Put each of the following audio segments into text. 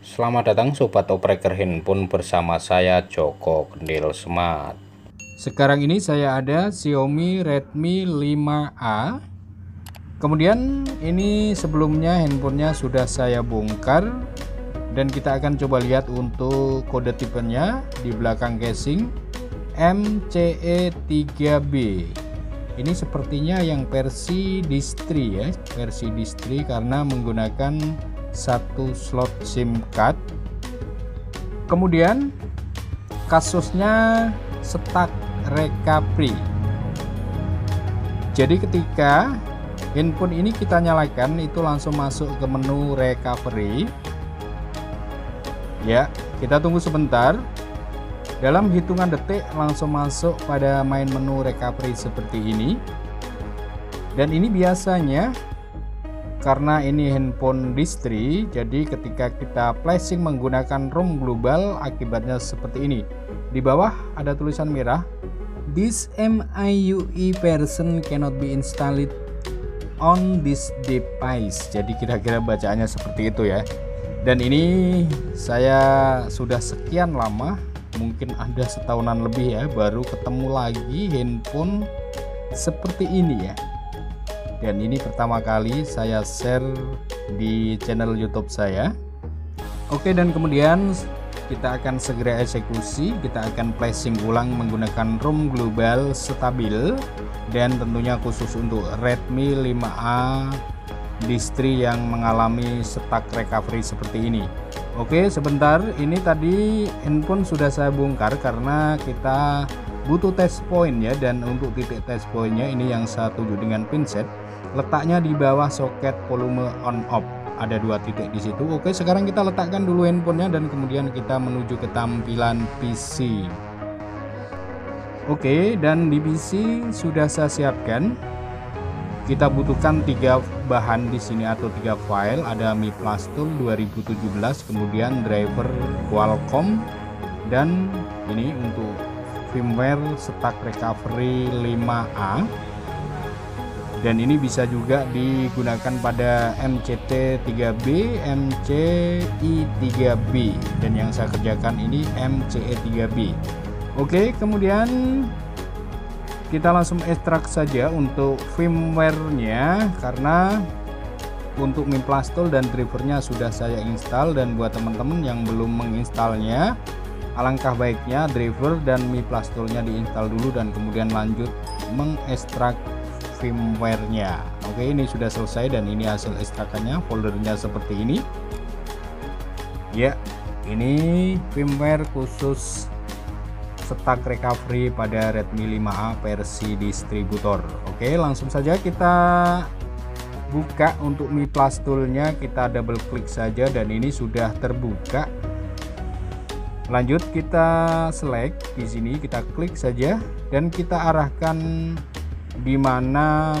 Selamat datang Sobat Operator Handphone bersama saya Joko Kendil Smart Sekarang ini saya ada Xiaomi Redmi 5A Kemudian ini sebelumnya handphonenya sudah saya bongkar. Dan kita akan coba lihat untuk kode tipenya di belakang casing MCE3B ini sepertinya yang versi distri ya versi distri karena menggunakan satu slot SIM card. Kemudian kasusnya stuck recovery. Jadi ketika handphone ini kita nyalakan itu langsung masuk ke menu recovery. Ya kita tunggu sebentar. Dalam hitungan detik langsung masuk pada main menu recovery seperti ini. Dan ini biasanya karena ini handphone distri, jadi ketika kita flashing menggunakan ROM global akibatnya seperti ini. Di bawah ada tulisan merah, this MIUI version cannot be installed on this device. Jadi kira-kira bacaannya seperti itu ya. Dan ini saya sudah sekian lama mungkin ada setahunan lebih ya baru ketemu lagi handphone seperti ini ya dan ini pertama kali saya share di channel YouTube saya. Oke dan kemudian kita akan segera eksekusi. Kita akan flashing ulang menggunakan ROM global stabil. Dan tentunya khusus untuk Redmi 5A distri yang mengalami stuck recovery seperti ini. Oke sebentar. Ini tadi handphone sudah saya bongkar karena kita butuh test point ya. Dan untuk titik test pointnya ini yang saya tuju dengan pinset letaknya di bawah soket volume on off. Ada dua titik di situ. Oke sekarang kita letakkan dulu handphonenya dan kemudian kita menuju ke tampilan PC oke dan di PC sudah saya siapkan. Kita butuhkan tiga bahan di sini atau tiga file. Ada Mi Plus Tool 2017 kemudian driver Qualcomm dan ini untuk firmware Stack Recovery 5A dan ini bisa juga digunakan pada MCT 3B, MCI 3B dan yang saya kerjakan ini MCE 3B. Oke, kemudian kita langsung ekstrak saja untuk firmware-nya karena untuk Mimplastol dan drivernya sudah saya install dan buat teman-teman yang belum menginstalnya alangkah baiknya driver dan Mimplastolnya diinstal dulu dan kemudian lanjut mengekstrak firmware-nya. Oke ini sudah selesai dan ini hasil ekstrakannya foldernya seperti ini. Ya ini firmware khusus stuck recovery pada Redmi 5A versi distributor. Oke langsung saja kita buka untuk Mi Plus toolnya. Kita double klik saja dan ini sudah terbuka. Lanjut kita select di sini kita klik saja dan kita arahkan di mana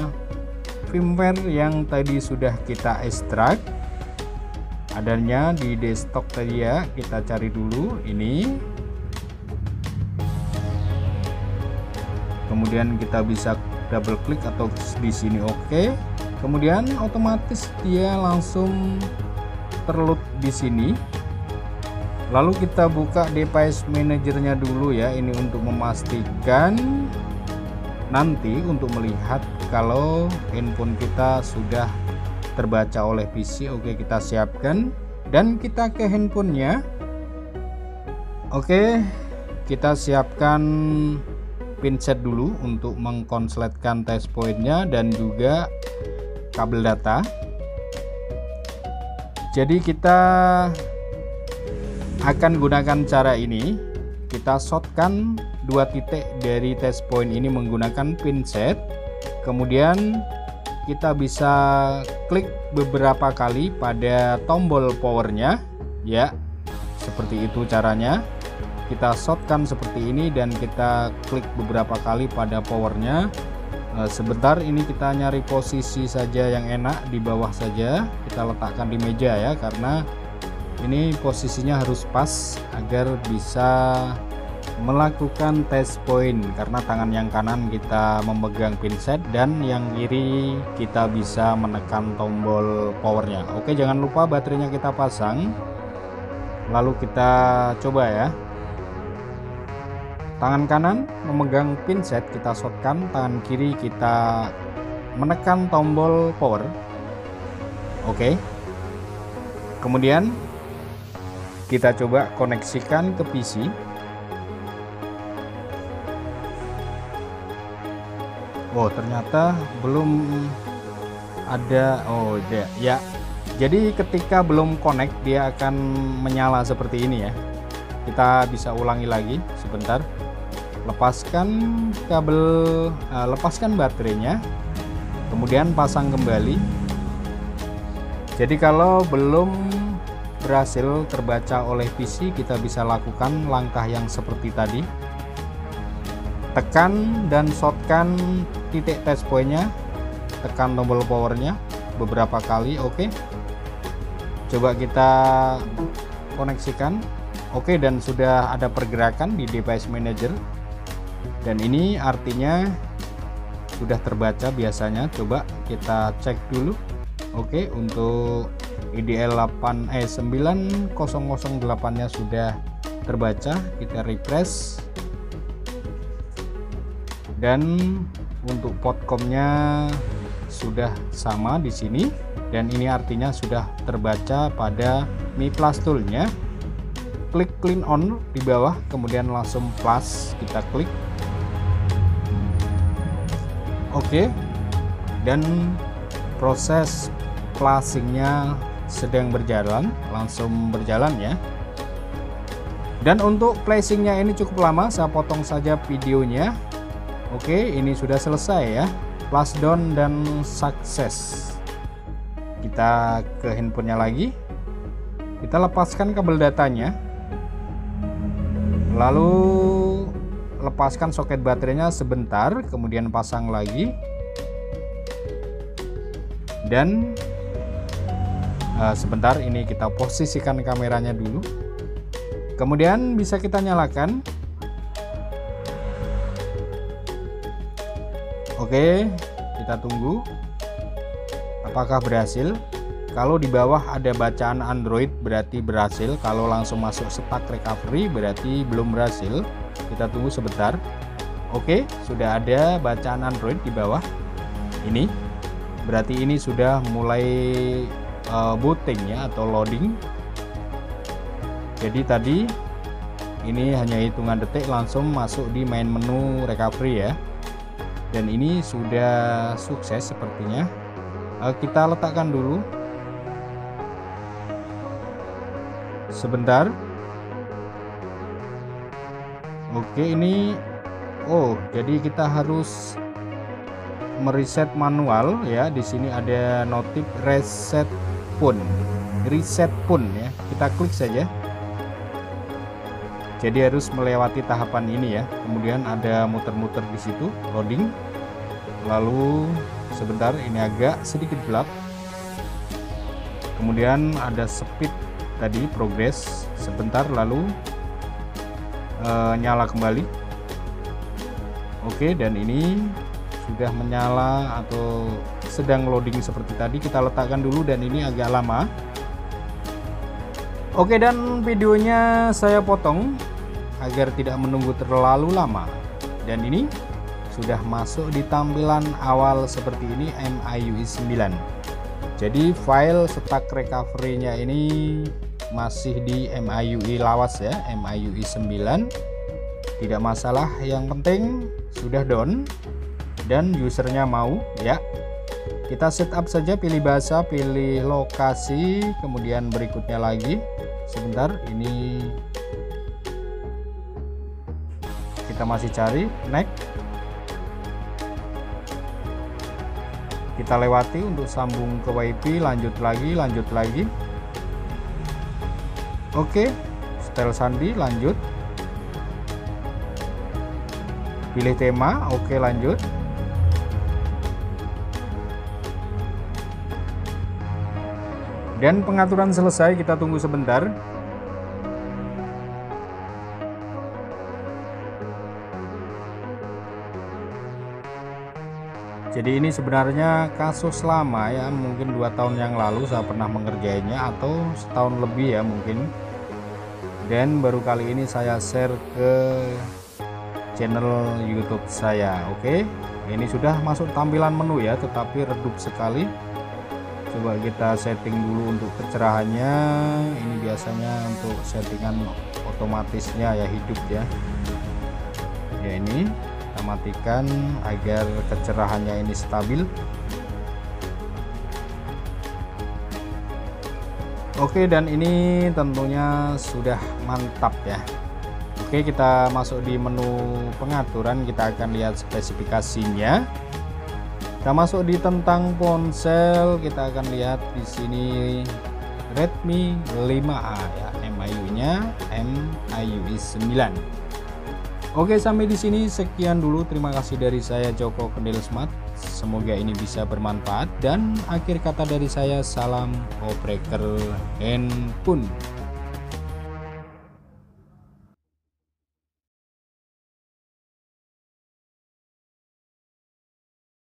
firmware yang tadi sudah kita ekstrak adanya di desktop tadi ya. Kita cari dulu ini. Kemudian kita bisa double klik atau di sini oke. Okay. kemudian otomatis dia langsung terload di sini. Lalu kita buka device manajernya dulu ya. Ini untuk memastikan nanti untuk melihat kalau handphone kita sudah terbaca oleh PC oke kita siapkan. Dan kita ke handphonenya. Oke kita siapkan pinset dulu untuk mengkonsletkan test pointnya dan juga kabel data. Jadi kita akan gunakan cara ini. Kita shotkan dua titik dari test point ini menggunakan pinset kemudian kita bisa klik beberapa kali pada tombol powernya. Ya seperti itu caranya. Kita shotkan seperti ini dan kita klik beberapa kali pada powernya. Eh, sebentar ini kita nyari posisi saja yang enak di bawah saja. Kita letakkan di meja ya karena ini posisinya harus pas agar bisa melakukan test point. Karena tangan yang kanan kita memegang pinset dan yang kiri kita bisa menekan tombol powernya. Oke jangan lupa baterainya kita pasang. Lalu kita coba ya. Tangan kanan memegang pinset kita shotkan tangan kiri kita menekan tombol power. Oke. Kemudian kita coba koneksikan ke PC Oh ternyata belum ada. Oh ya, ya. Jadi ketika belum connect dia akan menyala seperti ini ya. Kita bisa ulangi lagi sebentar. Lepaskan kabel uh, lepaskan baterainya kemudian pasang kembali. Jadi kalau belum berhasil terbaca oleh PC kita bisa lakukan langkah yang seperti tadi. Tekan dan shotkan titik test pointnya tekan tombol powernya beberapa kali oke. Okay. coba kita koneksikan oke okay, dan sudah ada pergerakan di device manager. Dan ini artinya sudah terbaca biasanya. Coba kita cek dulu oke okay, untuk IDL 8 eh 9008 nya sudah terbaca. Kita refresh. Dan untuk potcomnya sudah sama di sini dan ini artinya sudah terbaca pada Mi Plus toolnya. Klik clean on di bawah kemudian langsung plus kita klik. Oke dan proses plusingnya sedang berjalan langsung berjalan ya. Dan untuk placingnya ini cukup lama saya potong saja videonya Oke, ini sudah selesai ya. Plus down dan sukses. Kita ke handphonenya lagi. Kita lepaskan kabel datanya. Lalu lepaskan soket baterainya sebentar, kemudian pasang lagi. Dan uh, sebentar ini kita posisikan kameranya dulu. Kemudian bisa kita nyalakan Oke, kita tunggu. Apakah berhasil? Kalau di bawah ada bacaan Android berarti berhasil. Kalau langsung masuk stuck recovery berarti belum berhasil. Kita tunggu sebentar. Oke, sudah ada bacaan Android di bawah. Ini berarti ini sudah mulai uh, booting ya atau loading. Jadi tadi ini hanya hitungan detik langsung masuk di main menu recovery ya dan ini sudah sukses sepertinya. Uh, kita letakkan dulu. Sebentar. Oke ini oh jadi kita harus mereset manual ya. Di sini ada notif reset pun. Reset pun ya. Kita klik saja jadi harus melewati tahapan ini ya. Kemudian ada muter-muter di situ loading. Lalu sebentar ini agak sedikit gelap. Kemudian ada speed tadi progress. Sebentar lalu e, nyala kembali. Oke dan ini sudah menyala atau sedang loading seperti tadi. Kita letakkan dulu dan ini agak lama. Oke dan videonya saya potong agar tidak menunggu terlalu lama. Dan ini sudah masuk di tampilan awal seperti ini MIUI 9 jadi file stack recovery nya ini masih di MIUI lawas ya MIUI 9 tidak masalah yang penting sudah down dan usernya mau ya. Kita setup saja pilih bahasa pilih lokasi kemudian berikutnya lagi. Sebentar ini kita masih cari next. Kita lewati untuk sambung ke WiFi lanjut lagi lanjut lagi. Oke style sandi lanjut. Pilih tema oke lanjut. Dan pengaturan selesai kita tunggu sebentar jadi ini sebenarnya kasus lama ya mungkin dua tahun yang lalu saya pernah mengerjainya atau setahun lebih ya mungkin. Dan baru kali ini saya share ke channel YouTube saya oke? Ini sudah masuk tampilan menu ya tetapi redup sekali. Coba kita setting dulu untuk kecerahannya ini biasanya untuk settingan otomatisnya ya hidup ya. Ya ini matikan agar kecerahannya ini stabil. Oke dan ini tentunya sudah mantap ya. Oke kita masuk di menu pengaturan. Kita akan lihat spesifikasinya. Kita masuk di tentang ponsel. Kita akan lihat di sini Redmi 5A ya MIU nya MIUI 9 Oke sampai di sini. Sekian dulu. Terima kasih dari saya Joko Kendil Smart semoga ini bisa bermanfaat. Dan akhir kata dari saya salam operator handphone